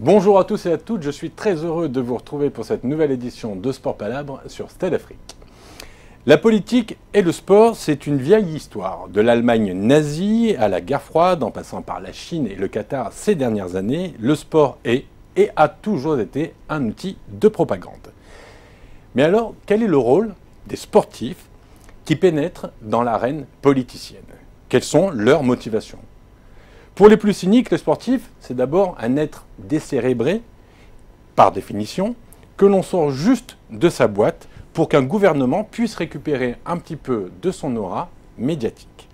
Bonjour à tous et à toutes, je suis très heureux de vous retrouver pour cette nouvelle édition de Sport Palabre sur Stade Afrique. La politique et le sport, c'est une vieille histoire. De l'Allemagne nazie à la guerre froide, en passant par la Chine et le Qatar ces dernières années, le sport est et a toujours été un outil de propagande. Mais alors, quel est le rôle des sportifs qui pénètrent dans l'arène politicienne? Quelles sont leurs motivations? Pour les plus cyniques, les sportifs, c'est d'abord un être décérébré, par définition, que l'on sort juste de sa boîte pour qu'un gouvernement puisse récupérer un petit peu de son aura médiatique.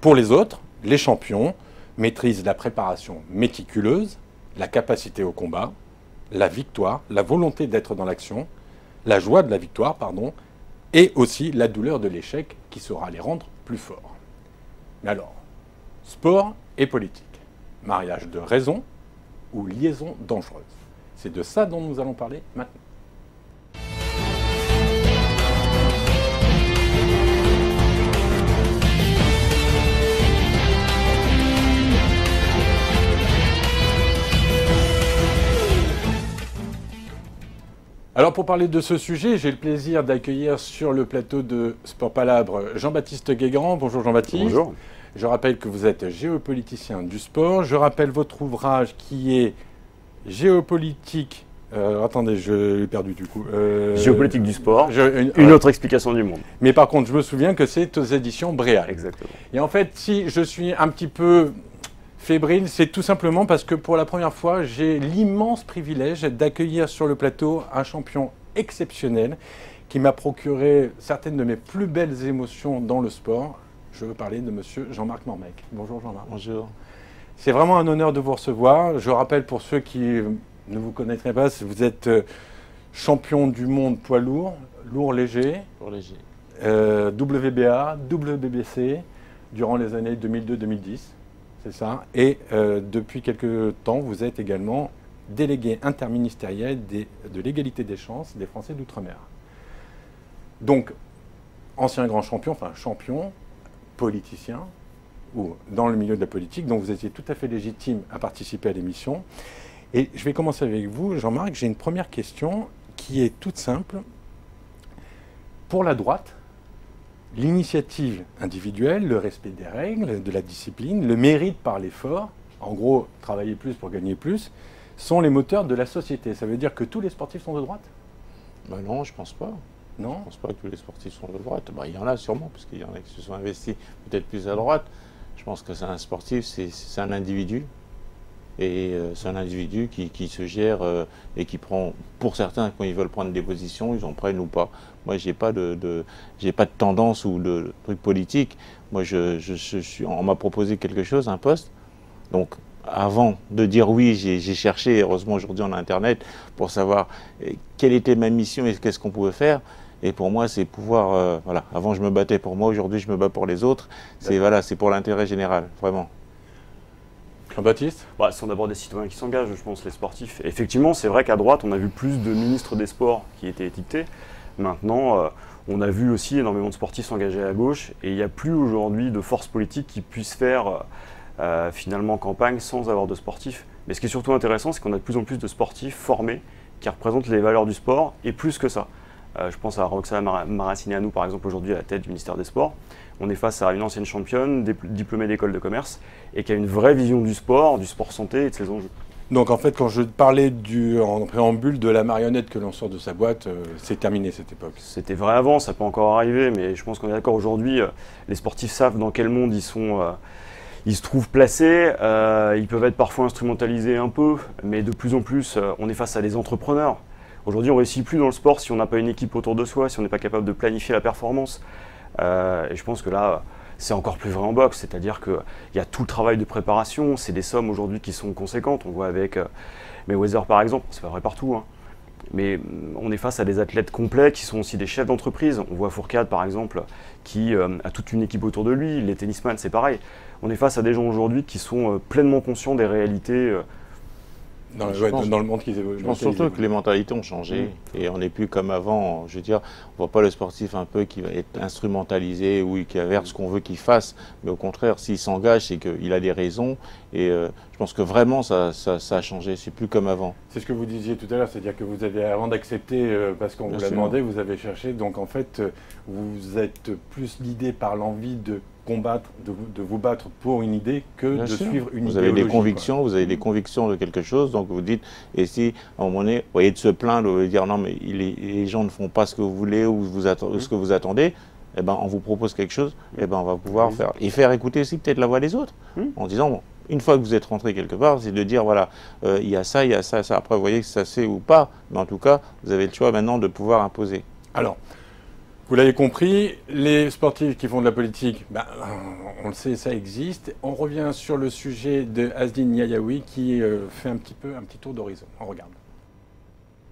Pour les autres, les champions maîtrisent la préparation méticuleuse, la capacité au combat, la victoire, la volonté d'être dans l'action, la joie de la victoire, pardon, et aussi la douleur de l'échec qui saura les rendre plus forts. Alors, sport et politique, mariage de raison ou liaison dangereuse C'est de ça dont nous allons parler maintenant. Alors pour parler de ce sujet, j'ai le plaisir d'accueillir sur le plateau de Sport Palabre Jean-Baptiste Guégrand. Bonjour Jean-Baptiste. Bonjour. Je rappelle que vous êtes géopoliticien du sport. Je rappelle votre ouvrage qui est Géopolitique. Euh, attendez, je l'ai perdu du coup. Euh, Géopolitique du sport. Je, une, autre explication du monde. Mais par contre, je me souviens que c'est aux éditions Bréal. Exactement. Et en fait, si je suis un petit peu fébrile, c'est tout simplement parce que pour la première fois, j'ai l'immense privilège d'accueillir sur le plateau un champion exceptionnel qui m'a procuré certaines de mes plus belles émotions dans le sport. Je veux parler de monsieur Jean-Marc Mormec. Bonjour Jean-Marc. Bonjour. C'est vraiment un honneur de vous recevoir. Je rappelle pour ceux qui ne vous connaîtraient pas, vous êtes euh, champion du monde poids lourd, lourd léger. Lourd léger. Euh, WBA, WBC durant les années 2002-2010. C'est ça. Et euh, depuis quelques temps, vous êtes également délégué interministériel de l'égalité des chances des Français d'outre-mer. Donc, ancien grand champion, enfin champion, politicien, ou dans le milieu de la politique, donc vous étiez tout à fait légitime à participer à l'émission. Et je vais commencer avec vous, Jean-Marc. J'ai une première question qui est toute simple. Pour la droite, l'initiative individuelle, le respect des règles, de la discipline, le mérite par l'effort, en gros, travailler plus pour gagner plus, sont les moteurs de la société. Ça veut dire que tous les sportifs sont de droite? Ben Non, je pense pas. Non Je ne pense pas que tous les sportifs sont de droite. Ben, il y en a sûrement, parce qu'il y en a qui se sont investis peut-être plus à droite. Je pense que c'est un sportif, c'est un individu. Et euh, c'est un individu qui, se gère euh, et qui prend, pour certains, quand ils veulent prendre des positions, ils en prennent ou pas. Moi, j'ai pas de, pas de tendance ou de, truc politique. Moi, je, on m'a proposé quelque chose, un poste. Donc, avant de dire oui, j'ai cherché, heureusement aujourd'hui on a Internet, pour savoir euh, quelle était ma mission et qu'est-ce qu'on pouvait faire. Et pour moi, c'est pouvoir, voilà, avant je me battais pour moi, aujourd'hui je me bats pour les autres. C'est voilà, c'est pour l'intérêt général, vraiment. Jean-Baptiste? Bah, Ce sont d'abord des citoyens qui s'engagent, je pense, les sportifs. effectivement, c'est vrai qu'à droite, on a vu plus de ministres des sports qui étaient étiquetés. Maintenant, euh, on a vu aussi énormément de sportifs s'engager à gauche. Et il n'y a plus aujourd'hui de force politique qui puisse faire euh, finalement campagne sans avoir de sportifs. Mais ce qui est surtout intéressant, c'est qu'on a de plus en plus de sportifs formés qui représentent les valeurs du sport et plus que ça. Euh, je pense à Roxana Maracineanu, par exemple, aujourd'hui à la tête du ministère des Sports. On est face à une ancienne championne, diplômée d'école de commerce, et qui a une vraie vision du sport, du sport santé et de ses enjeux. Donc en fait, quand je parlais du, en préambule de la marionnette que l'on sort de sa boîte, euh, c'est terminé cette époque. C'était vrai avant, ça peut encore arriver, mais je pense qu'on est d'accord aujourd'hui. Euh, les sportifs savent dans quel monde ils sont. ils se trouvent placés, ils peuvent être parfois instrumentalisés un peu, mais de plus en plus, on est face à des entrepreneurs. Aujourd'hui, on réussit plus dans le sport si on n'a pas une équipe autour de soi, si on n'est pas capable de planifier la performance. Euh, et je pense que là, c'est encore plus vrai en boxe, c'est-à-dire qu'il y a tout le travail de préparation, c'est des sommes aujourd'hui qui sont conséquentes. On voit avec euh, Mayweather par exemple, c'est pas vrai partout, hein. mais mm, on est face à des athlètes complets qui sont aussi des chefs d'entreprise. On voit Fourcade par exemple, qui euh, a toute une équipe autour de lui, les tennisman c'est pareil. On est face à des gens aujourd'hui qui sont pleinement conscients des réalités dans, Je ouais, pense- dans le monde qu'ils évoluent. Je pense surtout que les mentalités ont changé et on n'est plus comme avant. Je veux dire, on voit pas le sportif un peu qui va être instrumentalisé ou qui va faire ce qu'on veut qu'il fasse, mais au contraire, s'il s'engage, c'est qu'il a des raisons et euh, je pense que vraiment ça, ça, ça a changé. C'est plus comme avant. C'est ce que vous disiez tout à l'heure, c'est-à-dire que vous avez, avant d'accepter, euh, parce qu'on vous l'a demandé, vous avez cherché. Donc en fait, euh, vous êtes plus guidé par l'envie de combattre, de, vous- de vous battre pour une idée que Bien de sûr. suivre une Vous avez des convictions, vous avez des convictions de quelque chose, donc vous dites, et si à un moment donné, vous voyez de se plaindre, ou de dire non mais les gens ne font pas ce que vous voulez ou vous Mhm. ce que vous attendez, eh ben, on vous propose quelque chose, eh ben, on va pouvoir Oui. faire, et faire écouter aussi peut-être la voix des autres, en disant, bon, une fois que vous êtes rentré quelque part, c'est de dire, voilà, euh, il y a ça, il y a ça, ça. Après, vous voyez que ça c'est ou pas, mais en tout cas, vous avez le choix maintenant de pouvoir imposer. Alors, vous l'avez compris, les sportifs qui font de la politique, ben, on le sait, ça existe. On revient sur le sujet de Asdin Niayaoui qui euh, fait un petit peu un petit tour d'horizon. On regarde.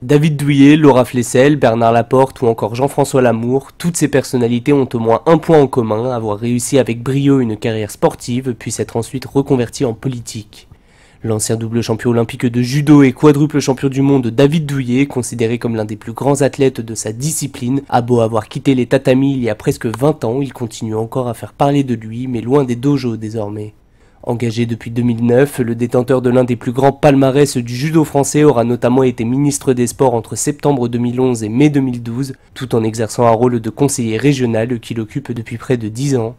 David Douillet, Laura Flessel, Bernard Laporte ou encore Jean-François Lamour, toutes ces personnalités ont au moins un point en commun, avoir réussi avec brio une carrière sportive puis s'être ensuite reconvertis en politique. L'ancien double champion olympique de judo et quadruple champion du monde David Douillet, considéré comme l'un des plus grands athlètes de sa discipline, a beau avoir quitté les tatamis il y a presque 20 ans, il continue encore à faire parler de lui, mais loin des dojos désormais. Engagé depuis 2009, le détenteur de l'un des plus grands palmarès du judo français aura notamment été ministre des Sports entre septembre 2011 et mai 2012, tout en exerçant un rôle de conseiller régional qu'il occupe depuis près de 10 ans.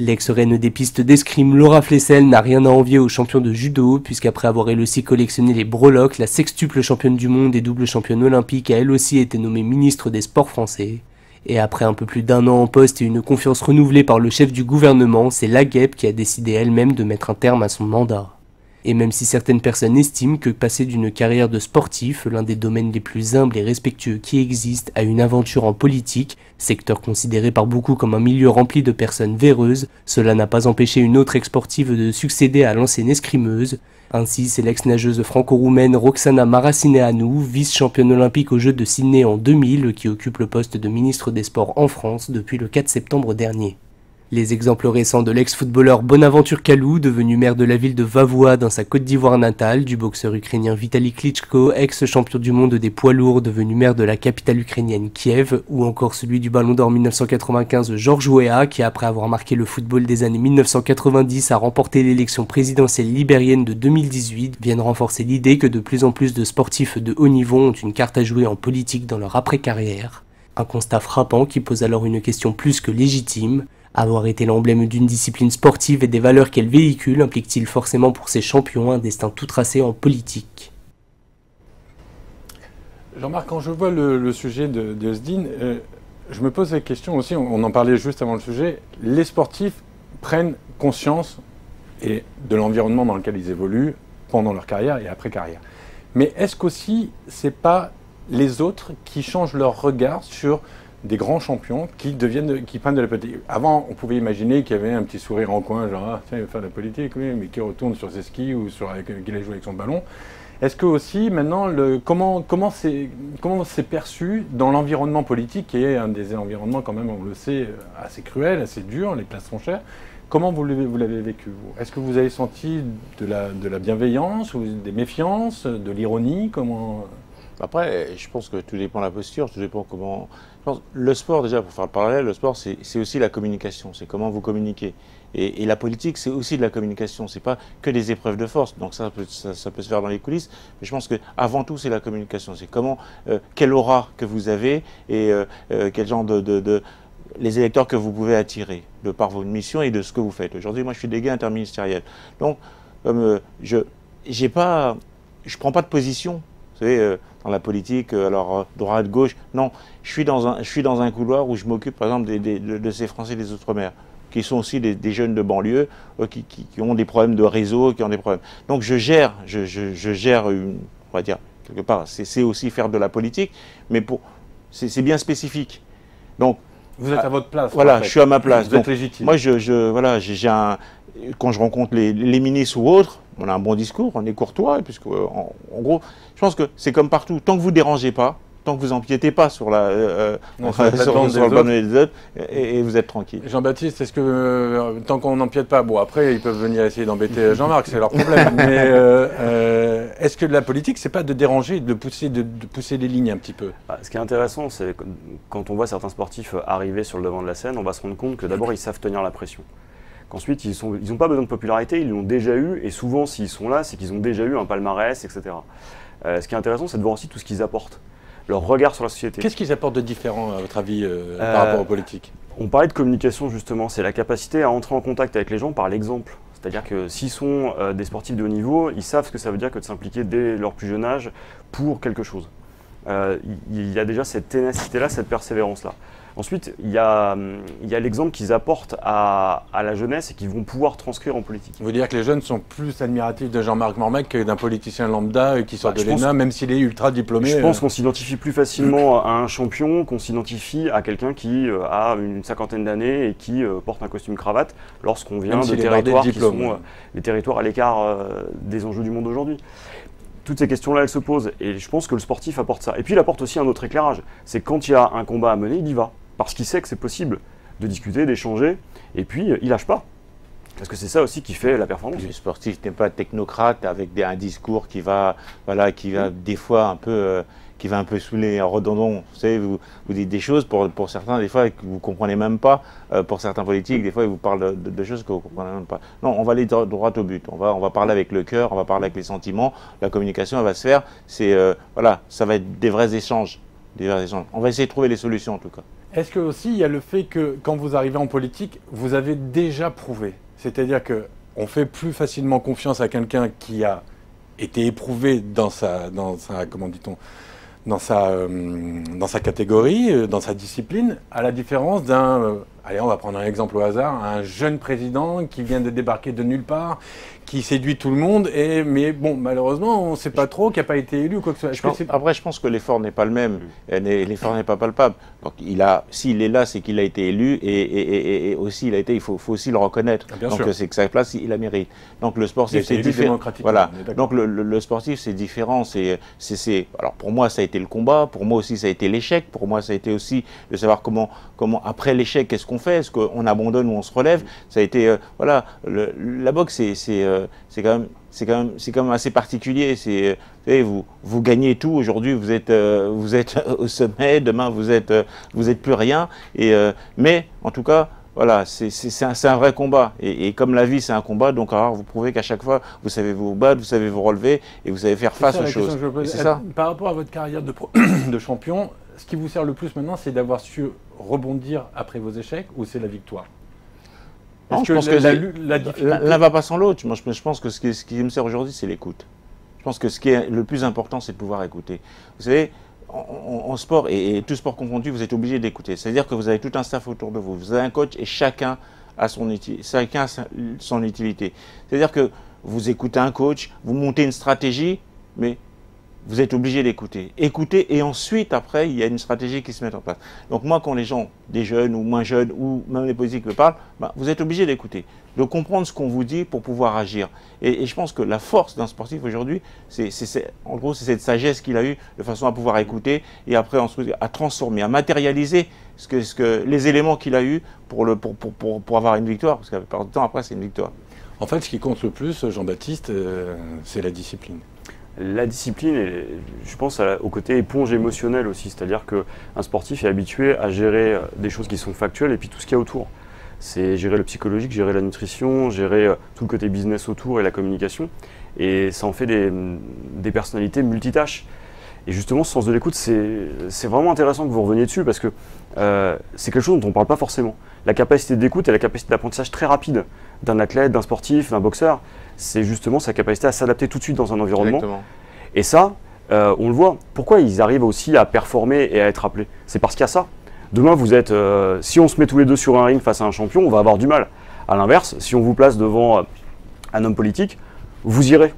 L'ex-reine des pistes d'escrime Laura Flessel n'a rien à envier aux champions de judo, puisqu'après avoir elle aussi collectionné les breloques, la sextuple championne du monde et double championne olympique a elle aussi été nommée ministre des Sports français. Et après un peu plus d'un an en poste et une confiance renouvelée par le chef du gouvernement, c'est la guêpe qui a décidé elle-même de mettre un terme à son mandat. Et même si certaines personnes estiment que passer d'une carrière de sportif, l'un des domaines les plus humbles et respectueux qui existent, à une aventure en politique, secteur considéré par beaucoup comme un milieu rempli de personnes véreuses, cela n'a pas empêché une autre ex-sportive de succéder à l'ancienne escrimeuse. Ainsi, c'est l'ex-nageuse franco-roumaine Roxana Maracineanu, vice-championne olympique aux Jeux de Sydney en 2000, qui occupe le poste de ministre des Sports en France depuis le 4 septembre dernier. Les exemples récents de l'ex-footballeur Bonaventure Kalou, devenu maire de la ville de Vavois dans sa Côte d'Ivoire natale, du boxeur ukrainien Vitaly Klitschko, ex-champion du monde des poids lourds, devenu maire de la capitale ukrainienne Kiev, ou encore celui du Ballon d'Or 1995 Georges Weah, qui après avoir marqué le football des années 1990 a remporté l'élection présidentielle libérienne de 2018, viennent renforcer l'idée que de plus en plus de sportifs de haut niveau ont une carte à jouer en politique dans leur après-carrière. Un constat frappant qui pose alors une question plus que légitime. Avoir été l'emblème d'une discipline sportive et des valeurs qu'elle véhicule implique-t-il forcément pour ses champions un destin tout tracé en politique? Jean-Marc, quand je vois le, sujet de, de Asdin, euh, je me pose la question aussi, on, on en parlait juste avant le sujet, les sportifs prennent conscience et de l'environnement dans lequel ils évoluent pendant leur carrière et après carrière. Mais est-ce qu'aussi, c'est pas les autres qui changent leur regard sur des grands champions qui deviennent, qui prennent de la politique Avant, on pouvait imaginer qu'il y avait un petit sourire en coin, genre ah, tiens, il va faire de la politique, oui, mais qui retourne sur ses skis ou sur avec, qu'il a joué avec son ballon. Est-ce que aussi maintenant, comment comment c'est perçu dans l'environnement politique, qui est un des environnements quand même, on le sait, assez cruel, assez dur, les places sont chères. Comment vous l'avez, vous l'avez vécu Est-ce que vous avez senti de la, de la bienveillance ou des méfiances, de l'ironie? Comment? Après, je pense que tout dépend de la posture, tout dépend comment. Le sport, déjà, pour faire le parallèle, le sport, c'est aussi la communication, c'est comment vous communiquez. Et, la politique, c'est aussi de la communication, c'est pas que des épreuves de force. Donc ça peut, ça, peut se faire dans les coulisses, mais je pense que avant tout, c'est la communication. C'est comment, euh, quelle aura que vous avez et euh, euh, quel genre de, les électeurs que vous pouvez attirer de par votre mission et de ce que vous faites. Aujourd'hui, moi, je suis délégué interministériel. Donc, comme euh, je j'ai pas, je prends pas de position. Vous savez, euh, dans la politique, euh, alors euh, droite, gauche, non. Je suis dans un, je suis dans un couloir où je m'occupe, par exemple, de, ces Français des Outre-mer, qui sont aussi des, jeunes de banlieue, qui, ont des problèmes de réseau, qui ont des problèmes. Donc, je gère, je, je- gère une, on va dire quelque part, c'est aussi faire de la politique, mais pour, c'est bien spécifique. Donc, Vous êtes à votre place. voilà, en fait. je suis à ma place. Vous êtes Donc, légitime. moi, je, je- voilà, j'ai un, quand je rencontre les, les ministres ou autres, on a un bon discours, on est courtois, puisque, en, en gros, je pense que c'est comme partout. Tant que vous dérangez pas, tant que vous empiétez pas sur la, euh, Non, euh, sur la sur, plate-bande sur le des bonnet des autres, et, et vous êtes tranquille. Jean-Baptiste, est-ce que euh, tant qu'on n'empiète pas, bon après ils peuvent venir essayer d'embêter Jean-Marc, c'est leur problème. mais euh, euh, est-ce que la politique, c'est pas de déranger, de pousser, de, pousser les lignes un petit peu? Bah, Ce qui est intéressant, c'est quand on voit certains sportifs arriver sur le devant de la scène, on va se rendre compte que d'abord, ils savent tenir la pression. Qu'ensuite, ils n'ont ils pas besoin de popularité, ils l'ont déjà eu, et souvent, s'ils sont là, c'est qu'ils ont déjà eu un palmarès, etc. Euh, ce qui est intéressant, c'est de voir aussi tout ce qu'ils apportent, leur regard sur la société. Qu'est-ce qu'ils apportent de différent, à votre avis, euh, par rapport aux politiques? On parlait de communication, justement, c'est la capacité à entrer en contact avec les gens par l'exemple. C'est-à-dire que s'ils sont euh, des sportifs de haut niveau, ils savent ce que ça veut dire que de s'impliquer dès leur plus jeune âge pour quelque chose. Euh, il y a déjà cette ténacité-là, cette persévérance-là. Ensuite, il y a, l'exemple qu'ils apportent à, la jeunesse et qu'ils vont pouvoir transcrire en politique. Vous dire que les jeunes sont plus admiratifs de Jean-Marc Mormec que d'un politicien lambda euh, qui sort bah, de l'ENA, même s'il est ultra diplômé Je pense qu'on s'identifie plus facilement à un champion qu'on s'identifie à quelqu'un qui a une cinquantaine d'années et qui porte un costume cravate lorsqu'on vient de territoires qui sont les territoires à l'écart des enjeux du monde aujourd'hui toutes ces questions-là, elles se posent. Et je pense que le sportif apporte ça. Et puis il apporte aussi un autre éclairage. C'est quand il y a un combat à mener, il y va. Parce qu'il sait que c'est possible de discuter, d'échanger. Et puis, il lâche pas. Parce que c'est ça aussi qui fait la performance. Le sportif n'est pas technocrate avec un discours qui va, voilà, qui va des fois un peu euh, qui va un peu saouler, redondant. Vous savez, vous, vous dites des choses pour, pour certains, des fois, que vous ne comprenez même pas. Euh, pour certains politiques, des fois, ils vous parlent de, choses que vous ne comprenez même pas. Non, on va aller droit au but. On va, on va parler avec le cœur, on va parler avec les sentiments. La communication, elle va se faire. C'est, euh, voilà, ça va être des vrais échanges. Des vrais échanges. On va essayer de trouver les solutions, en tout cas. Est-ce que aussi, il y a le fait que, quand vous arrivez en politique, vous avez déjà prouvé? C'est-à-dire que on fait plus facilement confiance à quelqu'un qui a été éprouvé dans sa, dans sa comment dit-on, dans sa, euh, dans sa catégorie, euh, dans sa discipline, à la différence d'un, euh, allez, on va prendre un exemple au hasard, un jeune président qui vient de débarquer de nulle part, qui séduit tout le monde, et, mais bon, malheureusement, on ne sait pas trop, qui n'a pas été élu ou quoi que ce soit. après, je pense que l'effort n'est pas le même, l'effort n'est pas palpable. Donc, il a, s'il est là, c'est qu'il a été élu, et, et, aussi, il a été, il faut, faut aussi le reconnaître. Ah, bien Donc, c'est que sa place, il la mérite. Donc, le sportif, c'est différent. Voilà. Donc, le, le, sportif, c'est différent. C'est, c'est, alors, pour moi, ça a été le combat. Pour moi aussi, ça a été l'échec. Pour moi, ça a été aussi de savoir comment, comment après l'échec, qu'est-ce qu'on fait Est-ce qu'on abandonne ou on se relève Ça a été, euh, voilà, la boxe, c'est, euh, quand même c'est quand même c'est quand même assez particulier. C'est euh, vous vous gagnez tout aujourd'hui, vous êtes euh, vous êtes au sommet, demain vous êtes vous êtes plus rien. Et mais en tout cas voilà, c'est un, un, vrai combat. Et, comme la vie, c'est un combat, donc alors, vous prouvez qu'à chaque fois, vous savez vous battre, vous savez vous relever et vous savez faire face aux choses. Ça. Par rapport à votre carrière de, de champion, ce qui vous sert le plus maintenant, c'est d'avoir su rebondir après vos échecs ou c'est la victoire? Je pense que l'un va pas sans l'autre. Moi, je, pense que ce qui, ce qui me sert aujourd'hui, c'est l'écoute. Je pense que ce qui est le plus important, c'est de pouvoir écouter. Vous savez, en, sport, et, tout sport confondu, vous êtes obligé d'écouter. C'est-à-dire que vous avez tout un staff autour de vous. Vous avez un coach et chacun a son, chacun a son utilité. C'est-à-dire que vous écoutez un coach, vous montez une stratégie, mais vous êtes obligé d'écouter. Écouter et ensuite, après, il y a une stratégie qui se met en place. Donc moi, quand les gens, des jeunes ou moins jeunes, ou même les politiques me parlent, bah, vous êtes obligé d'écouter, de comprendre ce qu'on vous dit pour pouvoir agir. Et, je pense que la force d'un sportif aujourd'hui, c'est, en gros, c'est cette sagesse qu'il a eue de façon à pouvoir écouter et après ensuite à transformer, à matérialiser ce que, que, les éléments qu'il a eus pour, le, avoir une victoire, parce qu'à part du temps après, c'est une victoire. En fait, ce qui compte le plus, Jean-Baptiste, euh, c'est la discipline la discipline, je pense au côté éponge émotionnelle aussi, c'est-à-dire qu'un sportif est habitué à gérer euh, des choses qui sont factuelles et puis tout ce qu'il y a autour. C'est gérer le psychologique, gérer la nutrition, gérer euh, tout le côté business autour et la communication. Et ça en fait des, personnalités multitâches. Et justement, ce sens de l'écoute, c'est vraiment intéressant que vous reveniez dessus parce que euh, c'est quelque chose dont on ne parle pas forcément. La capacité d'écoute et la capacité d'apprentissage très rapide d'un athlète, d'un sportif, d'un boxeur, c'est justement sa capacité à s'adapter tout de suite dans un environnement. Et ça, euh, on le voit. Pourquoi ils arrivent aussi à performer et à être appelés? C'est parce qu'il y a ça. Demain, vous êtes, euh, si on se met tous les deux sur un ring face à un champion, on va avoir du mal. À l'inverse, si on vous place devant un homme politique, vous irez.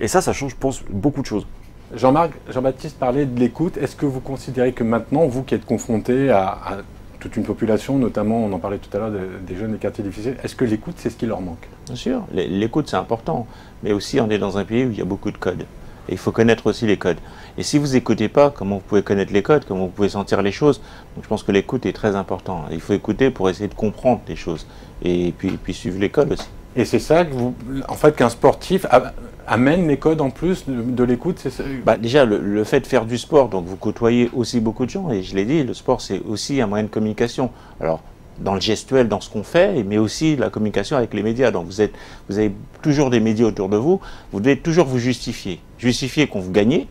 Et ça, ça change, je pense, beaucoup de choses. Jean-Marc, Jean-Baptiste parlait de l'écoute. Est-ce que vous considérez que maintenant, vous qui êtes confronté à, toute une population, notamment, on en parlait tout à l'heure des jeunes des quartiers difficiles, est-ce que l'écoute, c'est ce qui leur manque? Bien sûr, l'écoute, c'est important. Mais aussi, on est dans un pays où il y a beaucoup de codes. Et il faut connaître aussi les codes. Et si vous n'écoutez pas, comment vous pouvez connaître les codes? Comment vous pouvez sentir les choses? Donc je pense que l'écoute est très important. Il faut écouter pour essayer de comprendre les choses. Et puis, puis suivre les codes aussi. Et c'est ça que vous, en fait, qu'un sportif, amène les codes en plus de, l'écoute bah, Déjà, le, fait de faire du sport, donc vous côtoyez aussi beaucoup de gens, et je l'ai dit, le sport c'est aussi un moyen de communication. Alors, dans le gestuel, dans ce qu'on fait, mais aussi la communication avec les médias. Donc vous, êtes, vous avez toujours des médias autour de vous, vous devez toujours vous justifier. Justifier qu'on vous gagnez,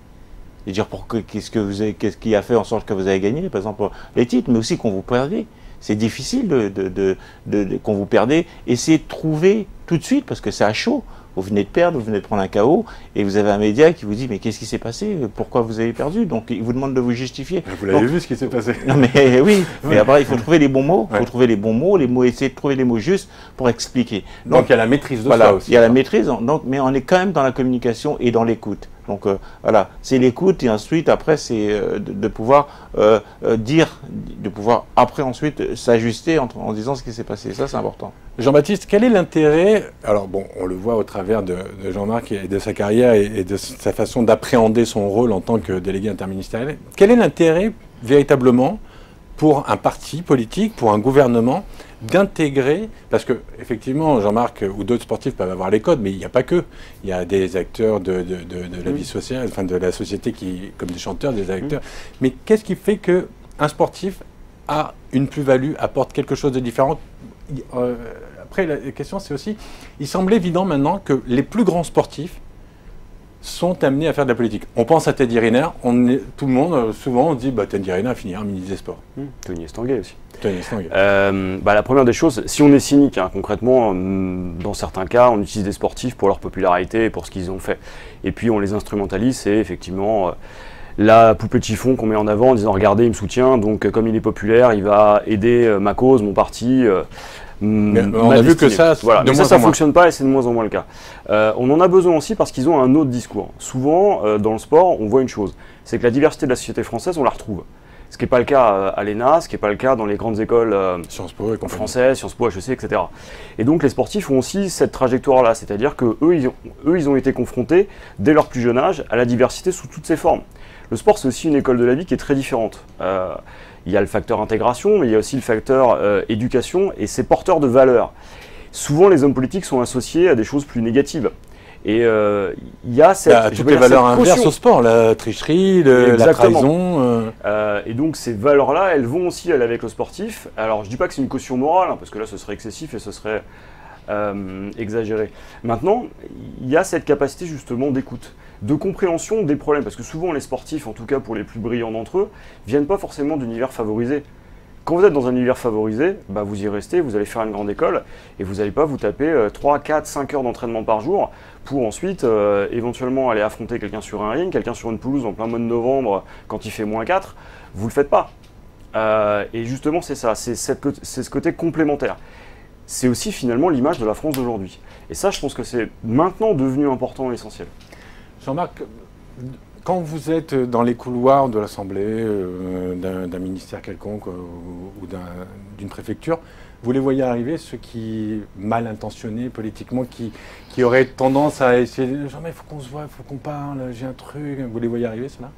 et dire qu'est-ce que vous qui a fait en sorte que vous avez gagné, par exemple les titres, mais aussi qu'on vous perdez. C'est difficile de, de, de, qu'on vous perdez. Essayez de trouver tout de suite, parce que c'est à chaud. Vous venez de perdre, vous venez de prendre un KO, et vous avez un média qui vous dit Mais qu'est-ce qui s'est passé? Pourquoi vous avez perdu? Donc il vous demande de vous justifier. Vous l'avez vu ce qui s'est passé Non, mais oui, mais après il faut trouver les bons mots, il faut trouver les bons mots, les mots, essayer de trouver les mots justes pour expliquer. Donc, il y a la maîtrise de ça aussi. Il y a la maîtrise, donc, mais on est quand même dans la communication et dans l'écoute. Donc euh, voilà, c'est l'écoute et ensuite après c'est euh, de, pouvoir euh, dire, de pouvoir après ensuite s'ajuster en, en, disant ce qui s'est passé. Ça c'est important. Jean-Baptiste, quel est l'intérêt Alors bon, on le voit au travers de, Jean-Marc et de sa carrière et, de sa façon d'appréhender son rôle en tant que délégué interministériel. Quel est l'intérêt véritablement pour un parti politique, pour un gouvernement, d'intégrer, parce que effectivement, Jean-Marc ou d'autres sportifs peuvent avoir les codes, mais il n'y a pas que. Il y a des acteurs de, la vie sociale, enfin de la société qui, comme des chanteurs, des acteurs. Mais qu'est-ce qui fait que un sportif a une plus-value, apporte quelque chose de différent? Euh, Après, la question, c'est aussi, il semble évident maintenant que les plus grands sportifs sont amenés à faire de la politique. On pense à Teddy Riner, on est, tout le monde, euh, souvent, on dit bah, Teddy Riner finira ministre des Sports. Mmh. Tony Estanguet aussi. Tony Estanguet. Euh, bah, la première des choses, si on est cynique, hein, concrètement, hum, dans certains cas, on utilise des sportifs pour leur popularité et pour ce qu'ils ont fait. Et puis on les instrumentalise, c'est effectivement. Euh, la poupée de chiffon qu'on met en avant en disant regardez il me soutient donc comme il est populaire il va aider ma cause mon parti on a vu que ça, voilà. mais ça, ça fonctionne pas et c'est de moins en moins le cas. Euh, on en a besoin aussi parce qu'ils ont un autre discours. Souvent, euh, dans le sport, on voit une chose, c'est que la diversité de la société française, on la retrouve. Ce qui n'est pas le cas euh, à l'ENA, ce qui n'est pas le cas dans les grandes écoles Sciences Po françaises, Sciences Po, HEC, etc. Et donc les sportifs ont aussi cette trajectoire-là, c'est-à-dire que eux ils, ont, eux, ils ont été confrontés dès leur plus jeune âge à la diversité sous toutes ses formes. Le sport, c'est aussi une école de la vie qui est très différente. Il y a le facteur intégration, mais il y a aussi le facteur euh, éducation, et c'est porteur de valeurs. Souvent, les hommes politiques sont associés à des choses plus négatives. Et euh, il y a cette. Bah, toutes les valeurs inverses au sport, la tricherie, la trahison. Euh. et donc ces valeurs-là, elles vont aussi aller avec le sportif. Alors je dis pas que c'est une caution morale, hein, parce que là ce serait excessif et ce serait exagéré. Maintenant, il y a cette capacité justement d'écoute de compréhension des problèmes. Parce que souvent, les sportifs, en tout cas pour les plus brillants d'entre eux, viennent pas forcément d'univers favorisés. Quand vous êtes dans un univers favorisé, bah vous y restez, vous allez faire une grande école et vous n'allez pas vous taper 3, 4, 5 heures d'entraînement par jour pour ensuite euh, éventuellement aller affronter quelqu'un sur un ring, quelqu'un sur une pelouse en plein mois de novembre quand il fait moins 4. Vous le faites pas. Euh, et justement, c'est ça, c'est ce côté complémentaire. C'est aussi finalement l'image de la France d'aujourd'hui. Et ça, je pense que c'est maintenant devenu important et essentiel. Jean-Marc, quand vous êtes dans les couloirs de l'Assemblée, euh, d'un ministère quelconque euh, ou d'une préfecture, vous les voyez arriver, ceux qui, mal intentionnés politiquement, qui, qui auraient tendance à essayer de dire il faut qu'on se voit, il faut qu'on parle, j'ai un truc. Vous les voyez arriver, cela?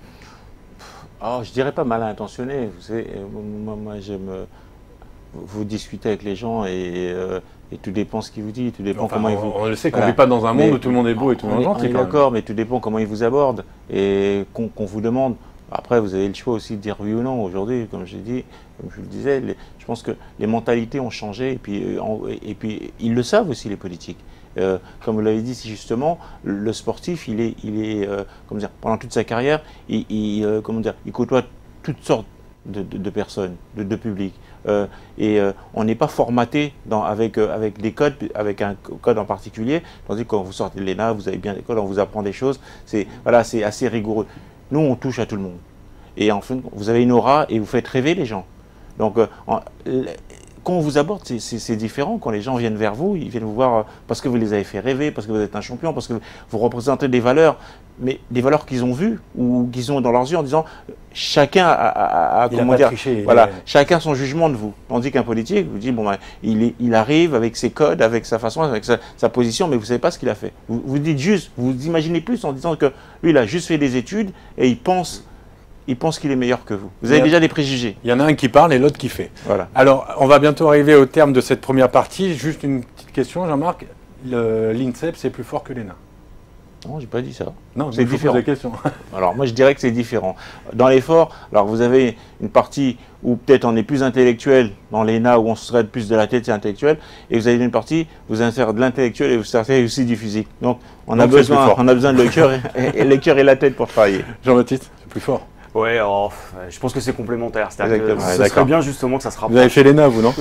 Oh, Je dirais pas mal intentionnés. Vous savez, euh, moi, j'aime. Vous discutez avec les gens et et tout dépend ce qu'il vous dit, tout dépend comment il vous. On le sait qu'on ne vit pas dans un monde où tout le monde est beau et tout le monde est gentil. D'accord, mais tout dépend comment il vous aborde et qu'on vous demande. Après, vous avez le choix aussi de dire oui ou non. Aujourd'hui, comme j'ai dit, comme je le disais, je pense que les mentalités ont changé et puis, euh, et puis ils le savent aussi les politiques. Euh, comme vous l'avez dit si justement, le sportif, il est, il est euh, comment dire, pendant toute sa carrière, il, comment dire, il côtoie toutes sortes de, personnes, de, de public. Euh, et euh, on n'est pas formaté dans, avec, euh, avec des codes, avec un code en particulier. Tandis que quand vous sortez de l'ENA, vous avez bien des codes, on vous apprend des choses. C'est voilà, assez rigoureux. Nous, on touche à tout le monde. Et enfin, vous avez une aura et vous faites rêver les gens. Donc, quand on vous aborde, c'est différent. Quand les gens viennent vers vous, ils viennent vous voir parce que vous les avez fait rêver, parce que vous êtes un champion, parce que vous représentez des valeurs mais des valeurs qu'ils ont vues ou qu'ils ont dans leurs yeux en disant chacun a, comment dire, voilà, chacun son jugement de vous. Tandis qu'un politique vous dit bon ben, il, il, arrive avec ses codes, avec sa façon, avec sa, position, mais vous savez pas ce qu'il a fait. Vous, vous dites juste, vous, vous imaginez plus en disant que lui il a juste fait des études et il pense il pense qu'il est meilleur que vous. Vous avez déjà des préjugés. Il y en a un qui parle et l'autre qui fait. Voilà. Alors, on va bientôt arriver au terme de cette première partie. Juste une petite question, Jean-Marc. L'INSEP, c'est plus fort que l'ENA Non, j'ai pas dit ça. Non, C'est différent. question. Alors moi je dirais que c'est différent. Dans l'effort, alors vous avez une partie où peut-être on est plus intellectuel, dans l'ENA où on se traite plus de la tête, c'est intellectuel, et vous avez une partie, vous insérez de l'intellectuel et vous sortez aussi du physique. Donc on a, Donc, besoin, on a besoin de le cœur et, et- et le cœur et la tête pour travailler. Jean-Baptiste, c'est plus fort. Ouais, euh, je pense que c'est complémentaire. C'est-à-dire que ouais, serait bien justement que ça se Vous rapproche. avez fait l'ENA, vous, non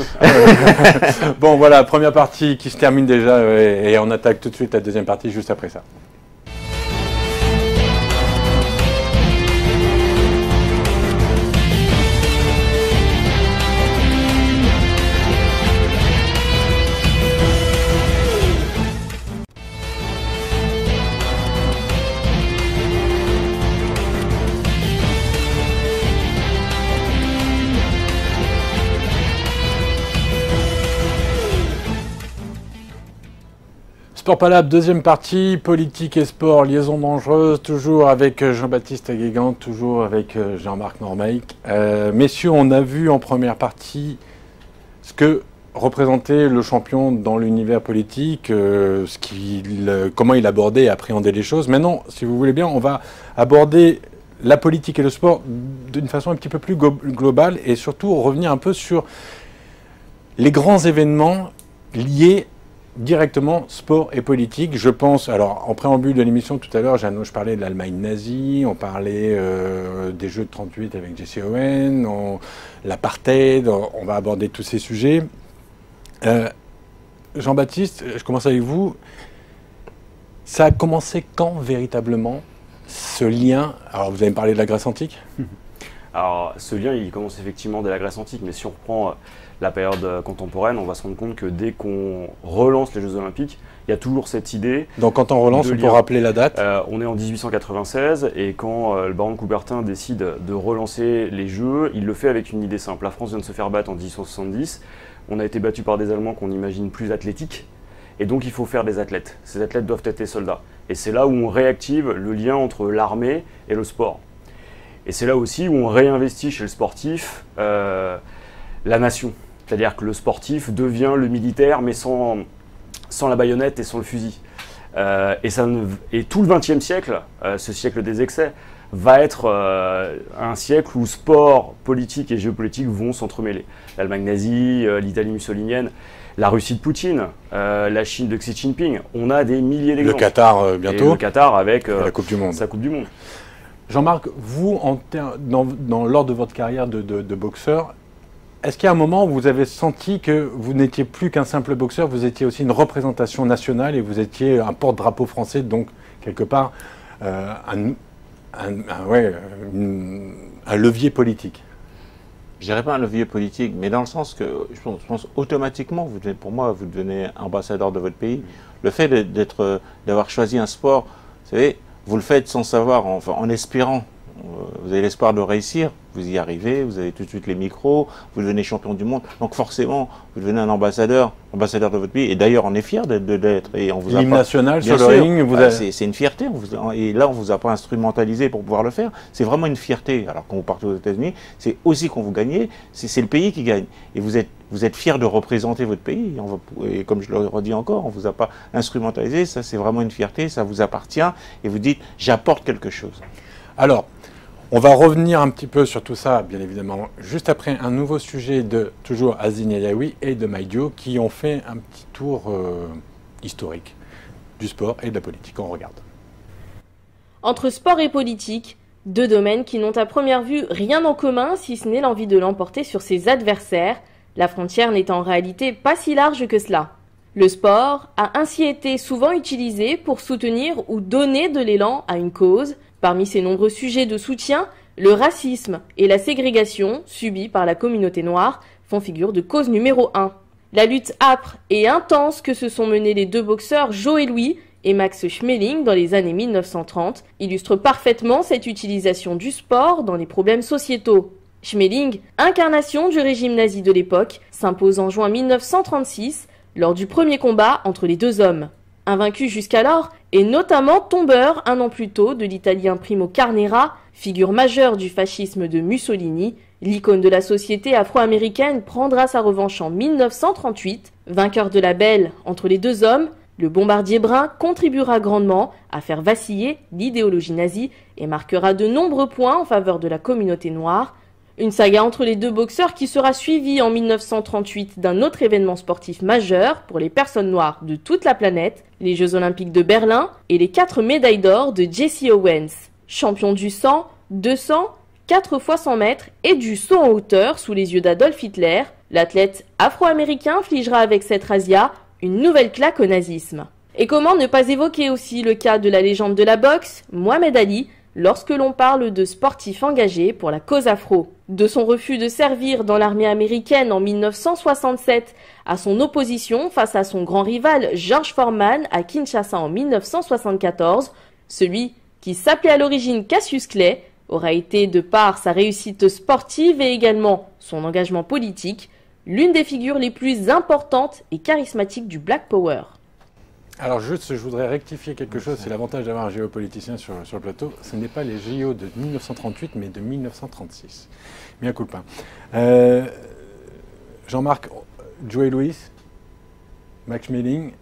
Bon, voilà, première partie qui se termine déjà euh, et on attaque tout de suite la deuxième partie juste après ça. Sport Palab, deuxième partie, politique et sport, liaison dangereuse, toujours avec euh, Jean-Baptiste Aguégan, toujours avec euh, Jean-Marc Normaic. Euh, messieurs, on a vu en première partie ce que représentait le champion dans l'univers politique, euh, ce comment il abordait et appréhendait les choses. Maintenant, si vous voulez bien, on va aborder la politique et le sport d'une façon un petit peu plus globale et surtout revenir un peu sur les grands événements liés directement sport et politique. Je pense, alors en préambule de l'émission tout à l'heure, je parlais de l'Allemagne nazie, on parlait euh, des Jeux de 38 avec Jesse Owen, l'apartheid, on, on va aborder tous ces sujets. Euh, Jean-Baptiste, je commence avec vous. Ça a commencé quand véritablement ce lien? Alors vous avez parlé de la Grèce antique? Alors, ce lien, il commence effectivement dès la Grèce antique, mais si on reprend euh, la période euh, contemporaine, on va se rendre compte que dès qu'on relance les Jeux Olympiques, il y a toujours cette idée. Donc quand on relance, on peut rappeler la date. Euh, on est en 1896 et quand euh, le baron de Coubertin décide de relancer les Jeux, il le fait avec une idée simple. La France vient de se faire battre en 1870. On a été battu par des Allemands qu'on imagine plus athlétiques. Et donc il faut faire des athlètes. Ces athlètes doivent être des soldats. Et c'est là où on réactive le lien entre l'armée et le sport. Et c'est là aussi où on réinvestit chez le sportif euh, la nation. C'est-à-dire que le sportif devient le militaire, mais sans, sans la baïonnette et sans le fusil. Euh, et, ça ne- et tout le XXe siècle, euh, ce siècle des excès, va être un siècle où sport, politique et géopolitique vont s'entremêler. L'Allemagne nazie, l'Italie mussolinienne, la Russie de Poutine, euh, la Chine de Xi Jinping, on a des milliers Le d'exemples. Qatar euh, Et bientôt, le Qatar avec euh, la Coupe du Monde. sa Coupe du Monde. Jean-Marc, vous, en dans, dans- lors de votre carrière de, de- de boxeur, est-ce qu'il y a un moment où vous avez senti que vous n'étiez plus qu'un simple boxeur, vous étiez aussi une représentation nationale et vous étiez un porte-drapeau français, donc quelque part euh, un, un- un- ouais, une- un levier politique? Je dirais pas un levier politique, mais dans le sens que je pense, je pense automatiquement, vous devenez- pour moi, vous devenez ambassadeur de votre pays. Le fait d'être, d'avoir choisi un sport, vous savez, vous le faites sans savoir, enfin, en espérant. Euh, Vous avez l'espoir de réussir, vous y arrivez, vous avez tout de suite les micros, vous devenez champion du monde. Donc forcément, vous devenez un ambassadeur, ambassadeur de votre pays. Et d'ailleurs, on est fier d'être- de l'être. Et on vous L'hymne national sur le ring, vous Bah, avez- c'est, une fierté. vous- et là, on vous a pas instrumentalisé pour pouvoir le faire. C'est vraiment une fierté. Alors quand vous partez aux États-Unis, c'est aussi quand vous gagnez, c'est, c'est le pays qui gagne. Et vous êtes, vous êtes fier de représenter votre pays. Et, on va- et comme je le redis encore, on vous a pas instrumentalisé. Ça, c'est vraiment une fierté. Ça vous appartient. Et vous dites, j'apporte quelque chose. Alors, on va revenir un petit peu sur tout ça, bien évidemment, juste après un nouveau sujet de toujours Azine Yayaoui et de Maïdio qui ont fait un petit tour euh, historique du sport et de la politique. On regarde. Entre sport et politique, deux domaines qui n'ont à première vue rien en commun si ce n'est l'envie de l'emporter sur ses adversaires, la frontière n'est en réalité pas si large que cela. Le sport a ainsi été souvent utilisé pour soutenir ou donner de l'élan à une cause. Parmi ces nombreux sujets de soutien, le racisme et la ségrégation subis par la communauté noire font figure de cause numéro un. La lutte âpre et intense que se sont menés les deux boxeurs Joe et Louis et Max Schmeling dans les années 1930 illustre parfaitement cette utilisation du sport dans les problèmes sociétaux. Schmeling, incarnation du régime nazi de l'époque, s'impose en juin 1936 lors du premier combat entre les deux hommes. Invaincu jusqu'alors, et notamment tombeur un an plus tôt de l'italien Primo Carnera, figure majeure du fascisme de Mussolini, l'icône de la société afro-américaine prendra sa revanche en 1938. Vainqueur de la belle entre les deux hommes, Le bombardier brun contribuera grandement à faire vaciller l'idéologie nazie et marquera de nombreux points en faveur de la communauté noire. Une saga entre les deux boxeurs qui sera suivie en 1938 d'un autre événement sportif majeur pour les personnes noires de toute la planète, les Jeux olympiques de Berlin et les quatre médailles d'or de Jesse Owens. Champion du 100, 200, 4 fois 100 mètres et du saut en hauteur sous les yeux d'Adolf Hitler, l'athlète afro-américain infligera avec cette razzia une nouvelle claque au nazisme. Et comment ne pas évoquer aussi le cas de la légende de la boxe, Mohamed Ali, lorsque l'on parle de sportifs engagés pour la cause afro. De son refus de servir dans l'armée américaine en 1967 à son opposition face à son grand rival George Foreman à Kinshasa en 1974, celui qui s'appelait à l'origine Cassius Clay aura été, de par sa réussite sportive et également son engagement politique, l'une des figures les plus importantes et charismatiques du Black Power. Alors juste, je voudrais rectifier quelque chose, c'est l'avantage d'avoir un géopoliticien sur, sur le plateau. Ce n'est pas les JO de 1938, mais de 1936. Bien coup euh, Jean-Marc, Joey Louis, Max Schmeling,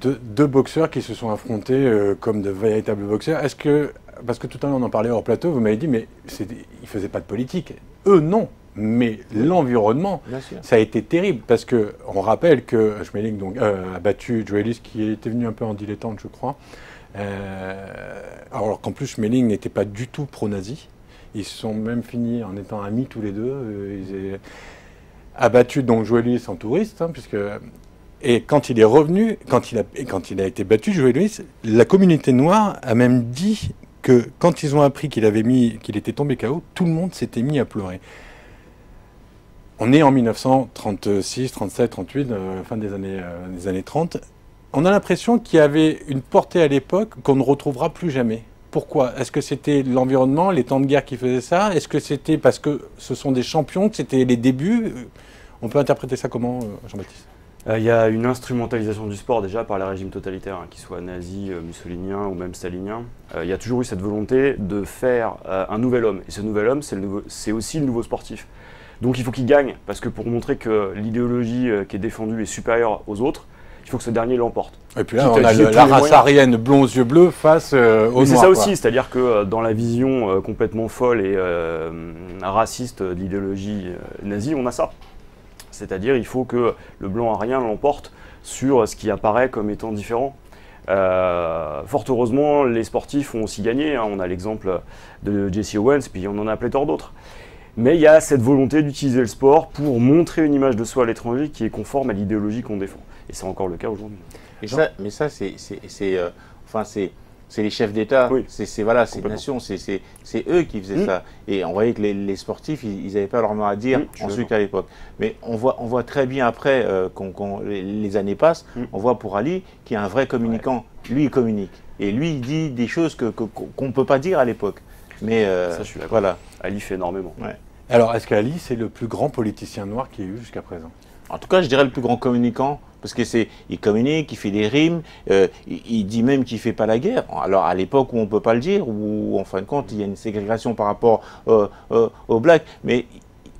deux, boxeurs qui se sont affrontés euh, comme de véritables boxeurs. Est-ce que, parce que tout à l'heure on en parlait hors plateau, vous m'avez dit, mais ils ne faisaient pas de politique. Eux, non mais l'environnement, ça a été terrible parce que on rappelle que Schmeling donc, euh, a battu Joelis qui était venu un peu en dilettante, je crois. Euh, alors qu'en plus Schmeling n'était pas du tout pro-nazi. Ils se sont même finis en étant amis tous les deux. Euh, ils a battu donc Joelis en touriste, hein, puisque et quand il est revenu, quand il a, quand il a été battu, Joelis, la communauté noire a même dit que quand ils ont appris qu'il avait mis, qu'il était tombé KO, tout le monde s'était mis à pleurer. On est en 1936, 37, 38, fin des années, euh, des années 30. On a l'impression qu'il y avait une portée à l'époque qu'on ne retrouvera plus jamais. Pourquoi? Est-ce que c'était l'environnement, les temps de guerre qui faisaient ça? Est-ce que c'était parce que ce sont des champions, que c'était les débuts? On peut interpréter ça comment, euh, Jean-Baptiste? Euh, il y a une instrumentalisation du sport déjà par les régimes totalitaires, hein, qu'ils soient nazis, mussoliniens ou même staliniens. il y a toujours eu cette volonté de faire un nouvel homme. Et ce nouvel homme, c'est aussi le nouveau sportif. Donc il faut qu'il gagne, parce que pour montrer que l'idéologie euh, qui est défendue est supérieure aux autres, il faut que ce dernier l'emporte. Et puis là, on a la race arienne blond aux yeux bleus face euh, aux C'est ça aussi, c'est-à-dire que euh, dans la vision complètement folle et raciste de l'idéologie nazie, on a ça. C'est-à-dire il faut que le blanc arien l'emporte sur ce qui apparaît comme étant différent. fort heureusement, les sportifs ont aussi gagné. Hein. On a l'exemple de Jesse Owens, puis on en a pléthore d'autres. Mais il y a cette volonté d'utiliser le sport pour montrer une image de soi à l'étranger qui est conforme à l'idéologie qu'on défend. Et c'est encore le cas aujourd'hui. mais ça, c'est, euh, enfin, c'est, les chefs d'État, c'est voilà, c'est nation, c'est eux qui faisaient mm. ça. Et on voyait que les, sportifs, ils n'avaient pas leur mot à dire ensuite qu'à l'époque. Mais on voit, on voit très bien après, euh, qu'on les, années passent, mm. on voit pour Ali qui est un vrai communicant. Lui, il communique. Et lui, il dit des choses qu'on que, ne peut pas dire à l'époque. Mais euh, ça, je suis voilà. Ali fait énormément. Alors, est-ce qu'Ali, c'est le plus grand politicien noir qui ait eu jusqu'à présent? En tout cas, je dirais le plus grand communicant, parce que c'est, il communique, il fait des rimes, euh, il, dit même qu'il fait pas la guerre. Alors, à l'époque où on peut pas le dire, où en fin de compte, il y a une ségrégation par rapport euh, euh, aux blacks, mais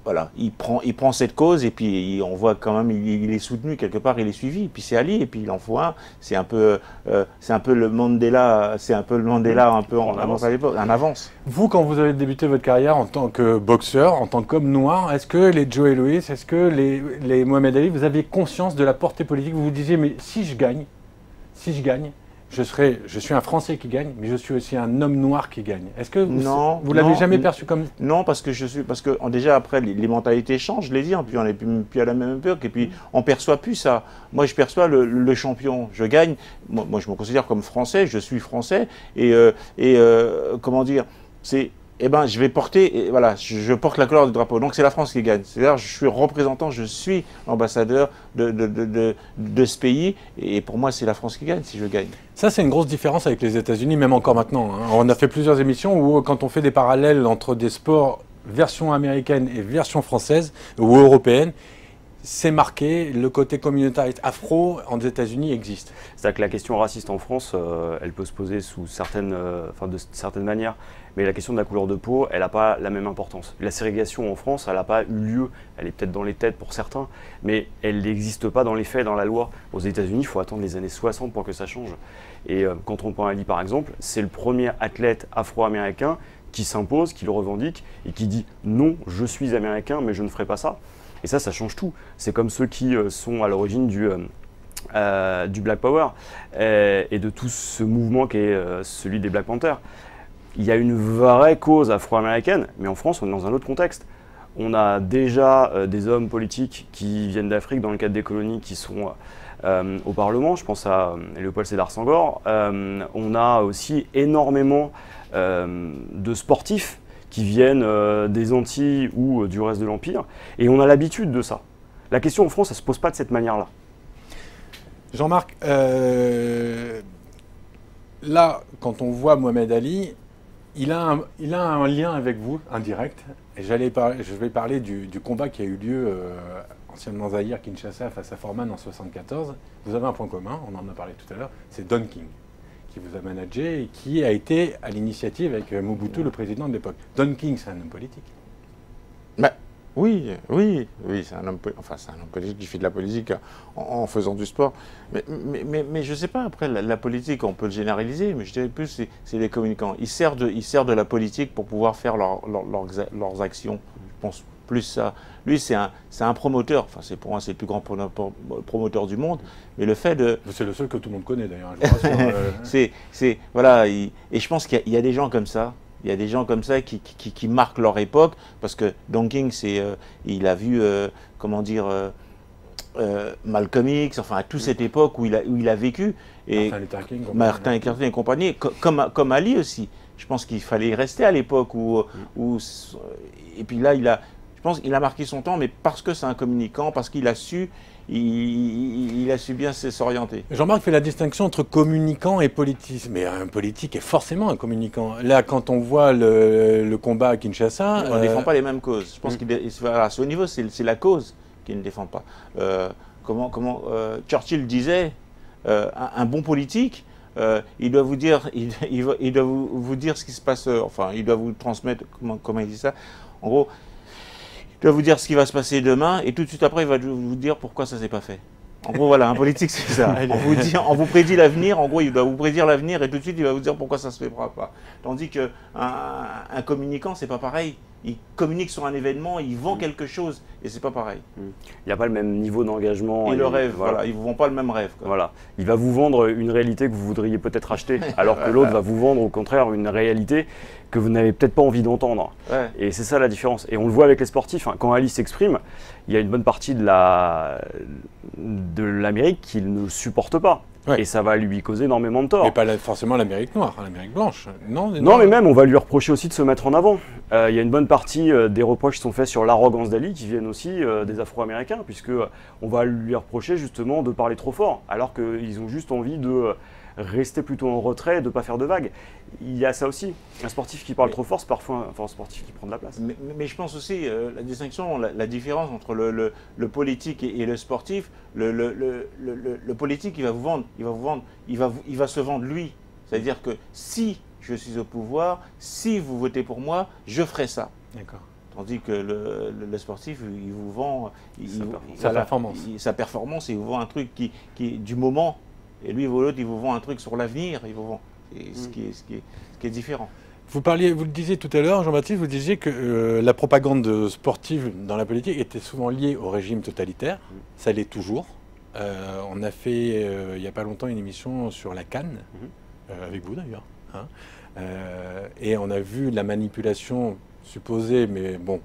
voilà, il prend, il prend cette cause et puis on voit quand même il, est soutenu quelque part, il est suivi. Puis c'est Ali et puis il en faut un. C'est un peu, euh, c'est un peu le Mandela, c'est un peu le Mandela un peu en, avance à l'époque, en avance. Vous, quand vous avez débuté votre carrière en tant que boxeur, en tant qu'homme noir, est-ce que les Joe Louis, est-ce que les, les Mohamed Ali, vous aviez conscience de la portée politique? Vous vous disiez mais si je gagne, si je gagne, je, serai, je suis un Français qui gagne, mais je suis aussi un homme noir qui gagne. Est-ce que vous, non, vous l'avez jamais perçu comme Non, parce que je suis, parce que déjà après les, mentalités changent, je l'ai dit, hein, puis on n'est plus, à la même époque, et puis on perçoit plus ça. Moi, je perçois le, champion, je gagne. Moi, je me considère comme Français, je suis Français, et, euh, et euh, comment dire, c'est eh ben, je vais porter, voilà, je, porte la couleur du drapeau. Donc c'est la France qui gagne. C'est-à-dire, je suis représentant, je suis ambassadeur de, de, ce pays, et pour moi, c'est la France qui gagne si je gagne. Ça, c'est une grosse différence avec les États-Unis, même encore maintenant. Hein. On a fait plusieurs émissions où, quand on fait des parallèles entre des sports version américaine et version française ou européenne, c'est marqué, le côté communautariste afro en États-Unis existe. C'est-à-dire que la question raciste en France, euh, elle peut se poser sous certaines, euh, enfin de certaines manières, mais la question de la couleur de peau, elle n'a pas la même importance. La ségrégation en France, elle n'a pas eu lieu, elle est peut-être dans les têtes pour certains, mais elle n'existe pas dans les faits, dans la loi. Aux États-Unis, il faut attendre les années 60 pour que ça change. Et euh, quand on prend Ali par exemple, c'est le premier athlète afro-américain qui s'impose, qui le revendique et qui dit non, je suis américain, mais je ne ferai pas ça. Et ça, ça change tout. C'est comme ceux qui euh, sont à l'origine du, euh, du Black Power et, de tout ce mouvement qui est celui des Black Panthers. Il y a une vraie cause afro-américaine, mais en France, on est dans un autre contexte. On a déjà des hommes politiques qui viennent d'Afrique dans le cadre des colonies qui sont au Parlement. Je pense à Léopold Sédar Senghor. on a aussi énormément de sportifs qui viennent euh, des Antilles ou euh, du reste de l'Empire. Et on a l'habitude de ça. La question en France, elle ne se pose pas de cette manière-là. Jean-Marc, euh, là, quand on voit Mohamed Ali, il a un, il a un lien avec vous, indirect. Et j'allais je vais parler du, combat qui a eu lieu anciennement Zahir, Kinshasa, face à Forman en 1974. Vous avez un point commun, on en a parlé tout à l'heure, c'est Don King qui vous a managé et qui a été à l'initiative avec euh, Mobutu, le président de l'époque. Don King, c'est un homme politique. Bah, oui, oui, oui, c'est un homme, enfin, c'est un homme politique qui fait de la politique en, faisant du sport. Mais, mais, mais, je ne sais pas, après, la, politique, on peut le généraliser, mais je dirais plus, c'est, les communicants. Ils servent, de, ils servent de la politique pour pouvoir faire leurs, leurs actions. Je pense plus ça. Lui, c'est un, un promoteur. Enfin, c'est pour moi, c'est le plus grand promoteur du monde. Mais le fait de. C'est le seul que tout le monde connaît d'ailleurs. Euh. c'est, c'est, voilà. et je pense qu'il y, a des gens comme ça. Il y a des gens comme ça qui, qui, marquent leur époque parce que Don King, c'est, euh, il a vu, euh, comment dire, Malcolm X, enfin à toute cette époque où il a, où il a vécu. Et Martin Luther King, Martin Luther King et compagnie, comme, comme Ali aussi. Je pense qu'il fallait y rester à l'époque où, où, et puis là, il a, je pense qu'il a marqué son temps, mais parce que c'est un communicant, parce qu'il a su, il, a su bien s'orienter. Jean-Marc fait la distinction entre communicant et politique. Mais un politique est forcément un communicant. Là, quand on voit le, combat à Kinshasa. On ne défend euh, pas les mêmes causes. Je pense mm. qu'au niveau, c'est la cause qu'il ne défend pas. Euh, comment comment euh, Churchill disait un, bon politique. il doit vous dire, il, doit vous, dire ce qui se passe. enfin, il doit vous transmettre. Comment, comment il dit ça En gros, il va vous dire ce qui va se passer demain, et tout de suite après, il va vous dire pourquoi ça ne s'est pas fait. En gros, voilà, un politique, c'est ça. On vous, dit, on vous prédit l'avenir, en gros, il doit vous prédire l'avenir, et tout de suite, il va vous dire pourquoi ça ne se fera pas. Tandis qu'un un communicant, c'est pas pareil il communique sur un événement, il vend mm. quelque chose, et c'est pas pareil. Mm. Il n'y a pas le même niveau d'engagement. Et, le rêve, voilà. ils vous vend pas le même rêve. Voilà, il va vous vendre une réalité que vous voudriez peut-être acheter, alors que l'autre va vous vendre au contraire une réalité que vous n'avez peut-être pas envie d'entendre. Et c'est ça la différence. Et on le voit avec les sportifs. Hein. Quand Alice s'exprime, il y a une bonne partie de la de l'Amérique qu'il ne supporte pas. Et ça va lui causer énormément de tort. Mais pas forcément l'Amérique noire, l'Amérique blanche. Non, non, mais même, on va lui reprocher aussi de se mettre en avant. Euh, il y a une bonne partie euh, des reproches qui sont faits sur l'arrogance d'Ali qui viennent aussi euh, des Afro-Américains, puisque on va lui reprocher justement de parler trop fort, alors qu'ils ont juste envie de rester plutôt en retrait, de ne pas faire de vagues. Il y a ça aussi. Un sportif qui parle trop fort, c'est parfois un, sportif qui prend de la place. Mais, je pense aussi, euh, la distinction, la, différence entre le, politique et, le sportif, le, politique, il va vous vendre, il va vous vendre, il va, il va se vendre lui. C'est-à-dire que si je suis au pouvoir, si vous votez pour moi, je ferai ça. D'accord. Tandis que le, sportif, il vous vend sa, performance. sa performance, il vous vend un truc qui, qui du moment et lui, l'autre, il vous vend un truc sur l'avenir, il vous vend. ce, mm. qui est, ce, qui est, ce qui est différent. Vous parliez, vous le disiez tout à l'heure, Jean-Baptiste, vous disiez que euh, la propagande sportive dans la politique était souvent liée au régime totalitaire. Mm. Ça l'est toujours. Euh, on a fait euh, il n'y a pas longtemps une émission sur la Cannes, mm-hmm. avec vous d'ailleurs. Hein. et on a vu la manipulation supposée, mais bon,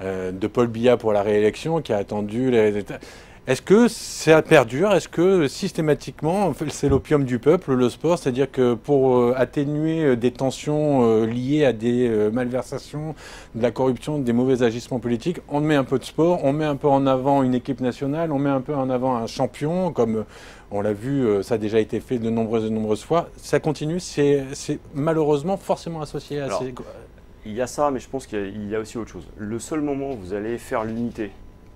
de Paul Biya pour la réélection qui a attendu les résultats. Est-ce que ça perdure? Est-ce que systématiquement, c'est l'opium du peuple, le sport? C'est-à-dire que pour euh, atténuer euh, des tensions euh, liées à des malversations, de la corruption, des mauvais agissements politiques, on met un peu de sport, on met un peu en avant une équipe nationale, on met un peu en avant un champion, comme on l'a vu, ça a déjà été fait de nombreuses et nombreuses fois. Ça continue, c'est malheureusement forcément associé à ces... Il y a ça, mais je pense qu'il y, a aussi autre chose. Le seul moment où vous allez faire l'unité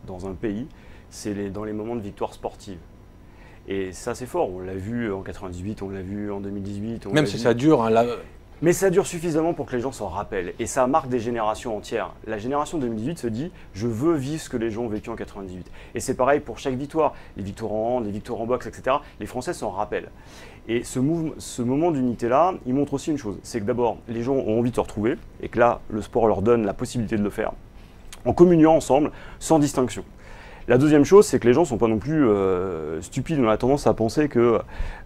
dans un pays, c'est dans les moments de victoire sportive. Et ça, c'est fort. On l'a vu en 98, on l'a vu en 2018. Même si ça dure, hein, mais ça dure suffisamment pour que les gens s'en rappellent. Et ça marque des générations entières. La génération 2018 se dit je veux vivre ce que les gens ont vécu en 98. Et c'est pareil pour chaque victoire. Les victoires en hand, les victoires en boxe, etc. Les Français s'en rappellent. Et ce, ce moment d'unité-là, il montre aussi une chose c'est que d'abord, les gens ont envie de se retrouver. Et que là, le sport leur donne la possibilité de le faire. En communiant ensemble, sans distinction. La deuxième chose, c'est que les gens ne sont pas non plus euh, stupides. On a tendance à penser que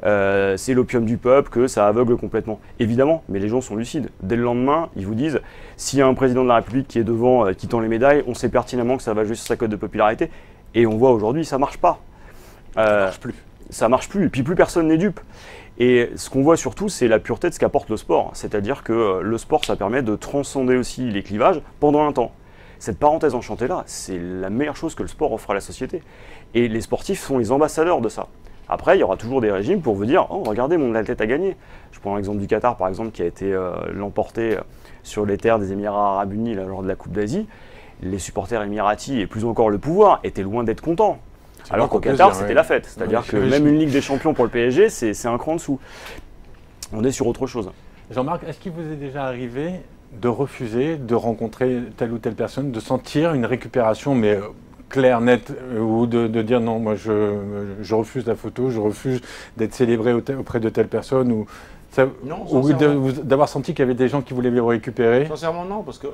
euh, c'est l'opium du peuple, que ça aveugle complètement. Évidemment, mais les gens sont lucides. Dès le lendemain, ils vous disent s'il y a un président de la République qui est devant, euh, qui tend les médailles, on sait pertinemment que ça va jouer sur sa cote de popularité. Et on voit aujourd'hui, ça marche pas. ça marche plus. Ça marche plus. Et puis plus personne n'est dupe. Et ce qu'on voit surtout, c'est la pureté de ce qu'apporte le sport. C'est-à-dire que le sport, ça permet de transcender aussi les clivages pendant un temps. Cette parenthèse enchantée-là, c'est la meilleure chose que le sport offre à la société. Et les sportifs sont les ambassadeurs de ça. Après, il y aura toujours des régimes pour vous dire Oh, regardez, mon athlète a gagné. Je prends l'exemple du Qatar, par exemple, qui a été euh, l'emporté euh, sur les terres des Émirats Arabes Unis lors de la Coupe d'Asie. Les supporters émiratis, et plus encore le pouvoir, étaient loin d'être contents. Alors qu'au Qatar, c'était la fête. C'est-à-dire que même une Ligue des Champions pour le PSG, c'est un cran dessous. On est sur autre chose. Jean-Marc, est-ce qu'il vous est déjà arrivé de refuser de rencontrer telle ou telle personne, de sentir une récupération, mais euh, claire, nette, euh, ou de, dire non, moi je, refuse la photo, je refuse d'être célébré auprès de telle personne, ou, d'avoir senti qu'il y avait des gens qui voulaient vous récupérer? Sincèrement, non, parce que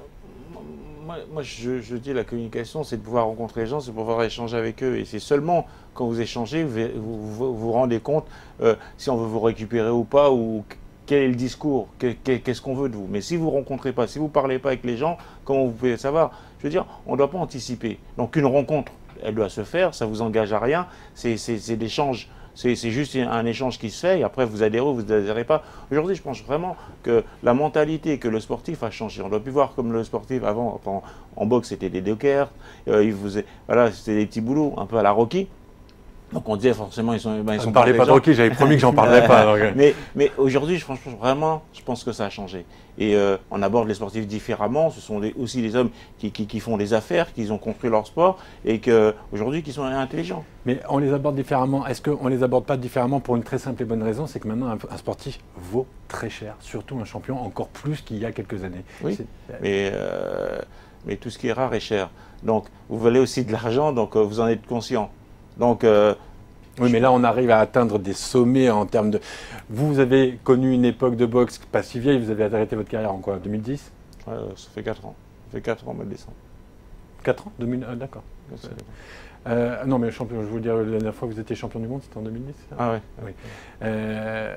moi, je, dis la communication, c'est de pouvoir rencontrer les gens, c'est de pouvoir échanger avec eux. Et c'est seulement quand vous échangez, vous vous, rendez compte euh, si on veut vous récupérer ou pas, ou quel est le discours, qu'est-ce qu'on veut de vous. Mais si vous ne rencontrez pas, si vous ne parlez pas avec les gens, comment vous pouvez savoir? Je veux dire, on ne doit pas anticiper. Donc une rencontre, elle doit se faire, ça ne vous engage à rien, c'est l'échange. C'est juste un échange qui se fait et après vous adhérez ou vous n'adhérez pas. Aujourd'hui, je pense vraiment que la mentalité que le sportif a changé. On doit plus voir comme le sportif avant, en, boxe, c'était des dockers, euh, voilà, c'était des petits boulots un peu à la Rocky. Donc on disait forcément ils sont. Ben, ils ne pas de Rocky, j'avais promis que j'en parlerais pas. Euh. mais, mais aujourd'hui, franchement, vraiment, je pense que ça a changé. Et euh, on aborde les sportifs différemment. Ce sont aussi les hommes qui, qui, font les affaires, qui ont construit leur sport et qu'aujourd'hui qui sont intelligents. Mais on les aborde différemment. Est-ce qu'on ne les aborde pas différemment pour une très simple et bonne raison C'est que maintenant, un, sportif vaut très cher, surtout un champion, encore plus qu'il y a quelques années. Oui, mais, euh, mais tout ce qui est rare est cher. Donc vous valez aussi de l'argent, donc vous en êtes conscient. Donc, euh, oui, mais là, on arrive à atteindre des sommets en termes de. Vous avez connu une époque de boxe pas si vieille, vous avez arrêté votre carrière en quoi 2010 Ça fait 4 ans. Ça fait 4 ans au mois de décembre. 4 ans? 2000... Ah, d'accord. Euh, non, mais champion, je vous dire, la dernière fois que vous étiez champion du monde, c'était en 2010 Ah ouais. oui. Euh,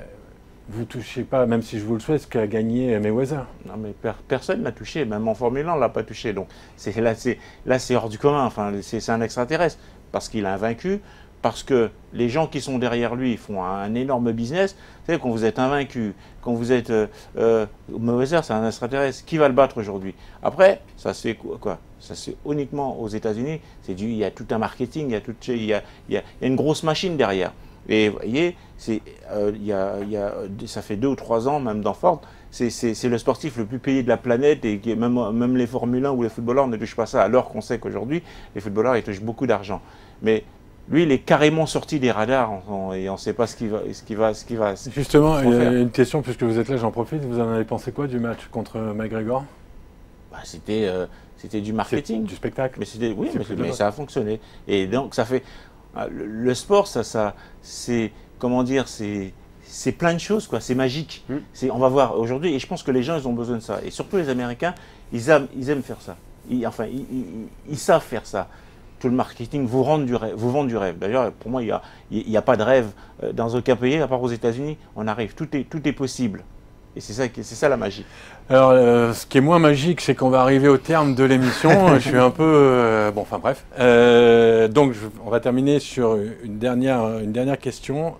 vous touchez pas, même si je vous le souhaite, ce qu'a gagné Mayweather. Non, mais personne n'a touché, même en Formule 1, on l'a pas touché. Donc là, c'est hors du commun. Enfin, c'est un extraterrestre parce qu'il a invaincu, parce que les gens qui sont derrière lui font un, énorme business. Vous savez, quand vous êtes invaincu, quand vous êtes euh, euh c'est un extraterrestre. Qui va le battre aujourd'hui? Après, ça c'est quoi, Ça c'est uniquement aux États-Unis. Il y a tout un marketing, il y a, tout, il y a, il y a une grosse machine derrière. Et vous voyez, euh, il y a, il y a, ça fait deux ou trois ans, même dans Ford, c'est le sportif le plus payé de la planète et même, même les Formule 1 ou les footballeurs ne touchent pas ça, alors qu'on sait qu'aujourd'hui, les footballeurs, ils touchent beaucoup d'argent. Mais lui, il est carrément sorti des radars et on ne sait pas ce qui va. Ce qui va, ce qui va Justement, il y a une question, puisque vous êtes là, j'en profite. Vous en avez pensé quoi du match contre McGregor? Bah, C'était euh, c'était du marketing. Du spectacle. Mais oui, mais, ça a fonctionné. Et donc, ça fait. Ah, le, sport, ça, ça c'est. Comment dire C'est c'est plein de choses, quoi. C'est magique. C'est, on va voir aujourd'hui, et je pense que les gens, ils ont besoin de ça. Et surtout les Américains, ils aiment, ils aiment faire ça. enfin, ils, savent faire ça. Tout le marketing vous rend du rêve. Vous vend du rêve. D'ailleurs, pour moi, il n'y a, il a pas de rêve euh, dans aucun pays, à part aux États-Unis. On arrive. Tout est, tout est possible. Et c'est ça, c'est ça la magie. Alors, euh, ce qui est moins magique, c'est qu'on va arriver au terme de l'émission. je suis un peu. Euh, bon, enfin bref. donc, on va terminer sur une dernière, une dernière question.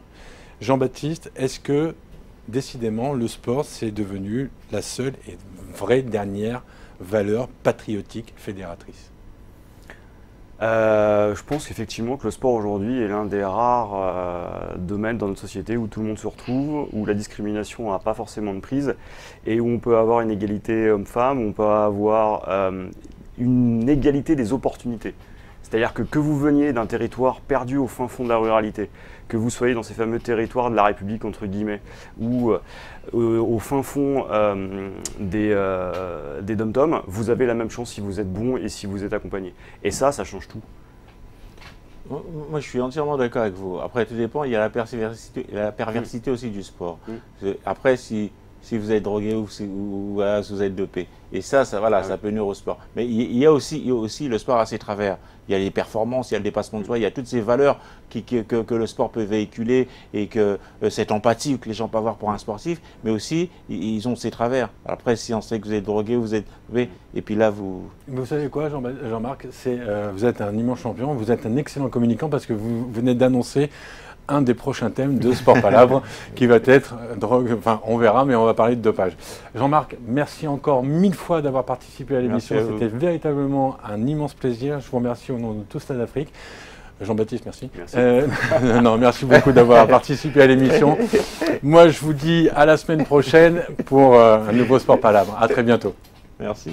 Jean-Baptiste, est-ce que décidément le sport c'est devenu la seule et vraie dernière valeur patriotique fédératrice? Euh, je pense qu'effectivement que le sport aujourd'hui est l'un des rares euh, domaines dans notre société où tout le monde se retrouve, où la discrimination n'a pas forcément de prise et où on peut avoir une égalité homme-femme, on peut avoir euh, une égalité des opportunités. C'est-à-dire que que vous veniez d'un territoire perdu au fin fond de la ruralité, que vous soyez dans ces fameux territoires de la République, entre guillemets, ou euh, au fin fond euh, des, euh, des dom vous avez la même chance si vous êtes bon et si vous êtes accompagné. Et ça, ça change tout. Moi, je suis entièrement d'accord avec vous. Après, tout dépend, il y a la perversité, la perversité aussi du sport. Mm. Après, si si vous êtes drogué ou si, vous êtes dopé. Et ça, ça, voilà, ah ça peut nuire au sport. Mais il y, a aussi, il y a aussi, le sport à ses travers. Il y a les performances, il y a le dépassement de soi, il y a toutes ces valeurs qui, que, que, le sport peut véhiculer et que euh, cette empathie que les gens peuvent avoir pour un sportif, mais aussi, ils, ont ces travers. Après, si on sait que vous êtes drogué, vous êtes... Et puis là, vous... Vous savez quoi, Jean-Marc? Euh, Vous êtes un immense champion, vous êtes un excellent communicant parce que vous venez d'annoncer un des prochains thèmes de Sport Palabre qui va être drogue. Enfin, on verra, mais on va parler de dopage. Jean-Marc, merci encore mille fois d'avoir participé à l'émission. C'était véritablement un immense plaisir. Je vous remercie au nom de tout Stade d'Afrique. Jean-Baptiste, merci. merci. Euh, non, merci beaucoup d'avoir participé à l'émission. Moi, je vous dis à la semaine prochaine pour euh, un nouveau Sport Palabre. À très bientôt. Merci.